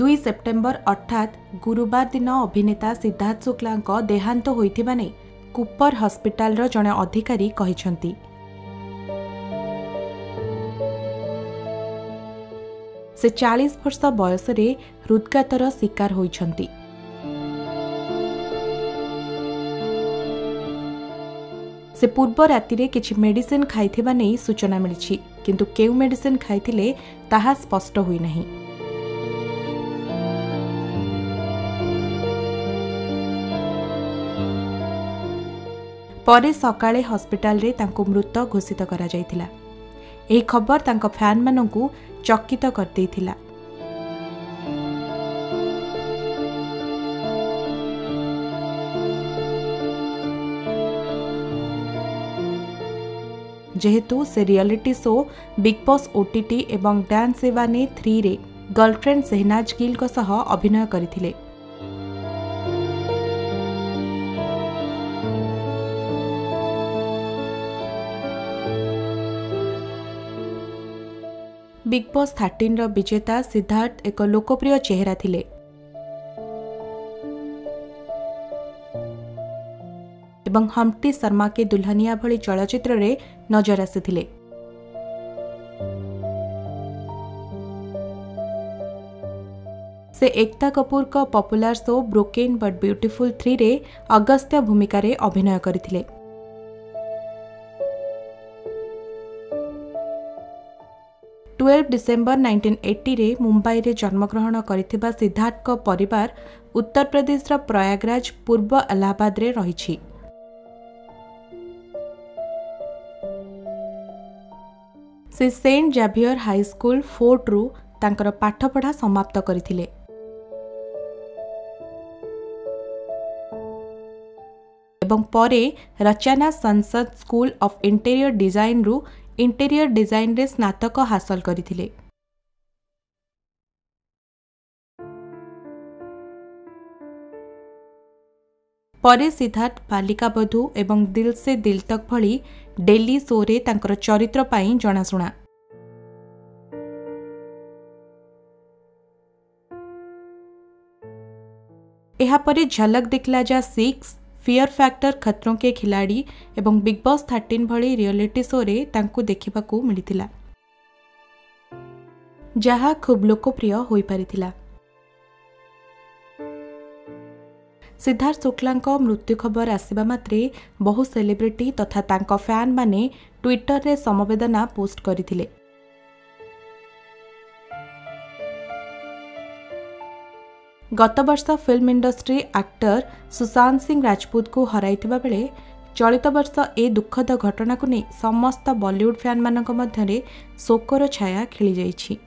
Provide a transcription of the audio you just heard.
दुई सेप्टेम्बर अर्थात गुरुवार दिन अभिनेता सिद्धार्थ शुक्ला देहांत तो होता नहीं कूपर हस्पिटाल जड़े अधिकारी से चालीस वर्ष बयस हृदघातर शिकार से पूर्व राति किसी मेडिसीन खाई सूचना मिली किंतु क्यों मेडिसीन खाई स्पष्ट होना परे सकाले हस्पिटल रे तांको मृत्यु घोषित करा जाईतिला एही खबर तांको फ्यानमेननकू चक्कित करदैतिला जेहेतु reality show Bigg Boss OTT एवं डान्स सेबाने 3 रे गर्लफ्रेन्ड सेहनाज गिल को सह अभिनय करथिले ବିଗ୍ ବସ୍ ଥାର୍ଟିନ୍ର ବିଜେତା ସିଦ୍ଧାର୍ଥ ଏକ ଲୋକପ୍ରିୟ ଚେହେରା ଥିଲେ ଏବଂ ହମ୍ପ୍ଟି ଶର୍ମା କେ ଦୁଲ୍ହନିଆ ଭଳି ଚଳଚ୍ଚିତ୍ରରେ ନଜର ଆସିଥିଲେ ସେ ଏକତା କପୁରଙ୍କ popular show Broken But Beautiful ଥ୍ରୀରେ Agastya ଭୂମିକାରେ ଅଭିନୟ କରିଥିଲେ ଟୁଏଲଭ ଡିସେମ୍ବର ନାଇଣ୍ଟିନ୍ ଏଇଟିରେ ମୁମ୍ବାଇରେ ଜନ୍ମଗ୍ରହଣ କରିଥିବା ସିଦ୍ଧାର୍ଥଙ୍କ ପରିବାର ଉତ୍ତରପ୍ରଦେଶର ପ୍ରୟାଗରାଜ ପୂର୍ବ ଆହ୍ଲାବାଦରେ ରହିଛି ସେ ସେଣ୍ଟ ଜାଭିୟର ହାଇସ୍କୁଲ ଫୋର୍ଟରୁ ତାଙ୍କର ପାଠପଢ଼ା ସମାପ୍ତ କରିଥିଲେ ଏବଂ ପରେ Rachana Sansad school of interior ଡିଜାଇନ୍ରୁ interior ଡିଜାଇନରେ ସ୍ନାତକ ହାସଲ କରିଥିଲେ ପରେ ସିଦ୍ଧାର୍ଥ ବାଲିକାବଧୂ ଏବଂ ଦିଲ୍ ସେ ଦିଲ୍ ତକ୍ ଭଳି ଡେଲି ଶୋରେ ତାଙ୍କର ଚରିତ୍ର ପାଇଁ ଜଣାଶୁଣା ଏହାପରେ ଝଲକ ଦିଖଲା ଯା six fear factor Khatron ke Khiladi ଏବଂ ବିଗ୍ ବସ୍ ଥାର୍ଟିନ୍ ଭଳି ରିଅଲିଟି ଶୋରେ ତାଙ୍କୁ ଦେଖିବାକୁ ମିଳିଥିଲା ଯାହା ଖୁବ୍ ଲୋକପ୍ରିୟ ହୋଇପାରିଥିଲା ସିଦ୍ଧାର୍ଥ ଶୁକ୍ଲାଙ୍କ ମୃତ୍ୟୁ ଖବର ଆସିବା ମାତ୍ରେ ବହୁ ସେଲିବ୍ରିଟି ତଥା ତାଙ୍କ ଫ୍ୟାନ୍ମାନେ ଟ୍ୱିଟରରେ ସମବେଦନା ପୋଷ୍ଟ କରିଥିଲେ ଗତବର୍ଷ film industry actor Sushant Singh ରାଜପୁତଙ୍କୁ ହରାଇଥିବା ବେଳେ ଚଳିତ ବର୍ଷ ଏ ଦୁଃଖଦ ଘଟଣାକୁ ନେଇ ସମସ୍ତ ବଲିଉଡ୍ ଫ୍ୟାନ୍ମାନଙ୍କ ମଧ୍ୟରେ ଶୋକର ଛାୟା ଖେଳିଯାଇଛି